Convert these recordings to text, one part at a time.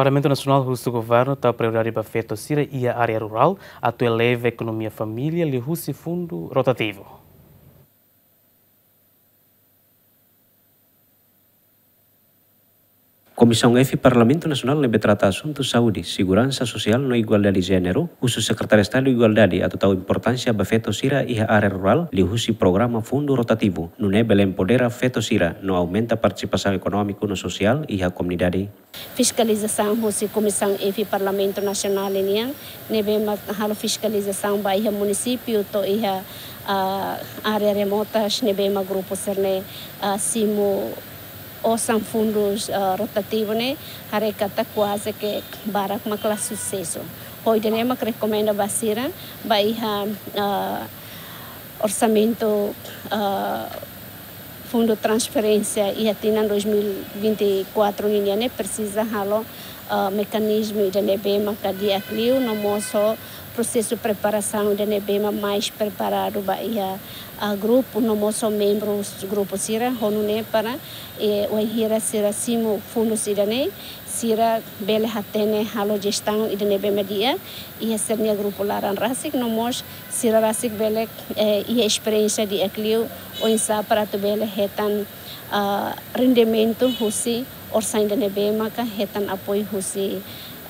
Parlamento Nacional do Governo está prioridade para feito Sira e a área rural, a a economia família, lhe fundo rotativo. Comissão F Parlamento Nacional lebe trata assuntos saúde, segurança social no igualdade de gênero, uso secretário Estado de Igualdade atau tahu importância ba feto sira e área rural, li husi programa fundo rotativo, no nebel empodera feto sira, no aumenta participação econômica no social e a comunidade. Fiscalização husi Comissão F Parlamento Nacional ini nebe halo fiscalização ba iha município to iha uh, área remota, nebe ma grupo serne uh, simo osam fundos uh, rotativos né harekata quase que barak makla sucesso hoje né mak recomenda basira vai uh, orçamento uh, fundo transferência e atina 2024 né precisa halo uh, mecanismo de nebema kadia clio no moço processo de preparação de nebema mais preparado para a grupo no moço membros grupo sira honune para e o hira sira simo fundo sira ne sira bele hatene halo gestão ide nebe media e sernia grupo laran rasik no mos sira rasik bele e, e experiência de eclio o insa para tu bele hetan uh, rendimento husi orçamento de nebe maka hetan apoio husi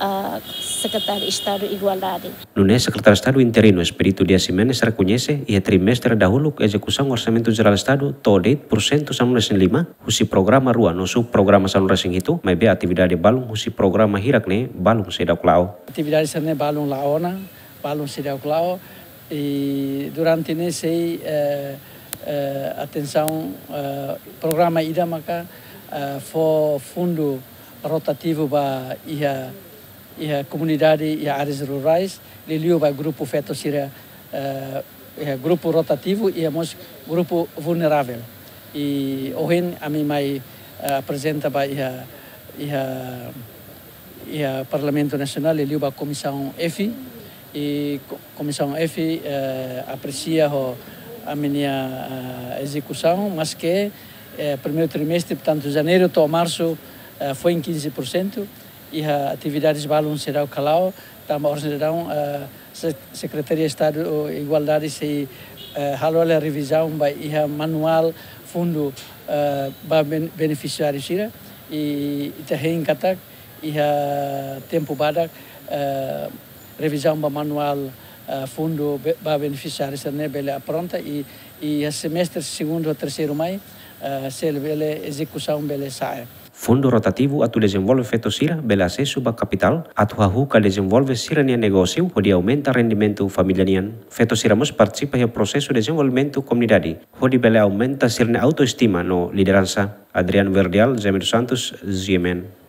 Eh, uh, secretario de Estado Igualade. Lunes, Estado interino Espírito Dias Simenes reconhece e trimestre dahulu execução orçamento geral do Estado to date porcento sa nunes lima husi programa rua no sub programa sa itu mai be atividade balung husi programa hirak ne balung sedak lao. Atividade sa balung laona balung sedak lao e durante ne sei eh, eh, atenção eh, programa ida maka eh, for fundo rotativo ba ia e a comunidade e áreas rurais, Liliu vai grupo feto sira uh, é grupo rotativo e é grupo vulnerável. E hoje a mim mai uh, apresenta para a a a Parlamento Nacional Liliu vai comissão F e comissão F uh, aprecia ho, a minha uh, execução, mas que primeiro trimestre, portanto janeiro até março foi em 15% e a atividades balun será o calau tama ordenarão a Secretaria de Estado de Igualdade se halou a revisão vai e manual fundo ba beneficiário sira e também katak a tempo badak revisão ba manual fundo ba beneficiário sira bele pronta e e a semestre segundo ou terceiro mai se bele execução bele sai Fundo rotativo atu desenvolve feto sira bela acesso ba capital atu hahu ka desenvolve sira nia negócio onde aumenta rendimento família nian. Feto sira mos participa no processo de desenvolvimento comunidade, onde bela aumenta sira autoestima no liderança. Adriano Verdial, Zemir Santos, Ziemen.